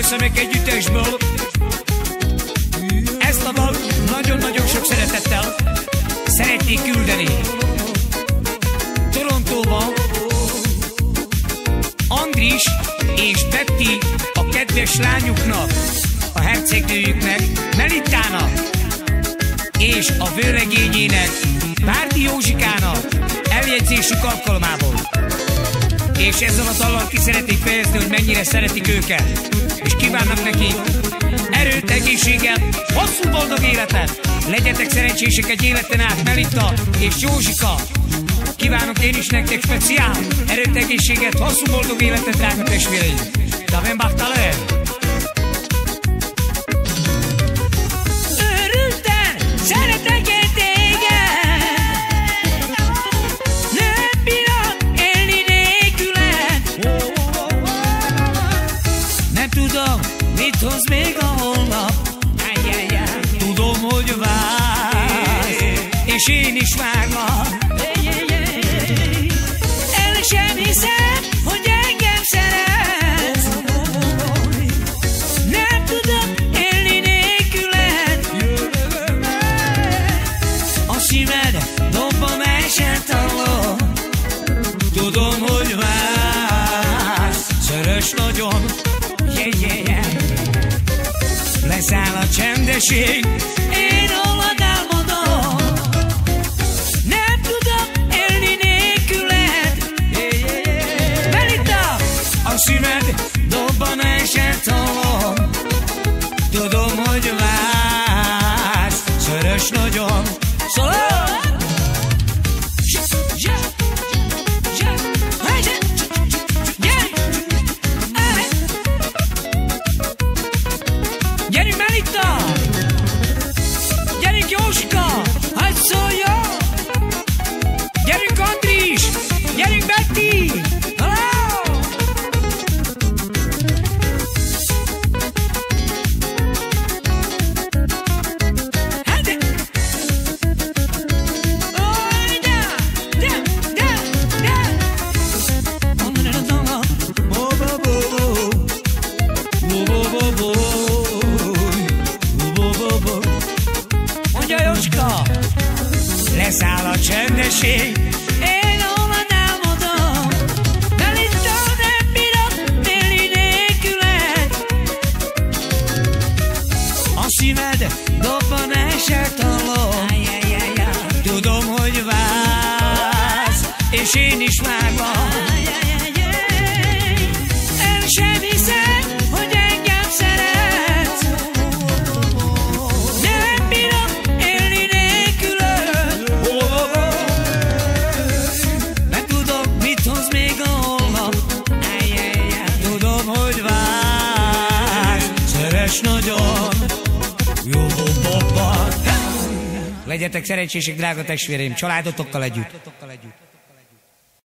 Aranyszömek együttesből. Ezt a dal nagyon-nagyon sok szeretettel szeretnék küldeni. Torontóban Andris és Betty a kedves lányuknak, a hercegnőjüknek, Melittának és a vőlegényének, Párti Józsikának eljegyzésük alkalmából. És ezzel a dallal ki szeretnék fejezni, hogy mennyire szeretik őket. És kívánnak neki erőt, egészséget, hosszú boldog életet. Legyetek szerencsések egy életen át, Melita és Józsika. Kívánok én is nektek speciál erőt, egészséget, hosszú boldog életet, drága testvéreim. Davem Bachtale! Tudom, mit hoz még a holnap. Tudom, hogy vársz És én is várlak. El sem hiszem, hogy engem szeretsz. Nem tudok élni nélküled. A szíved dobban esett alól Tudom, hogy vársz Szörös nagyon. Leszáll a csendesség Én rólad álmodom Nem tudok élni nélküled. Melita! A szíved dobban esett alól Tudom, hogy vársz Szörös nagyon csendesség Én hólad álmodom, Melita, nem bírok élni nélküled. A szíved dobban esett alól Ajjajjajjaj. Tudom, hogy vársz És én is várlak Szeres nagyon Jó, bobban Legyetek szerencsések, drága testvéreim, családotokkal együtt.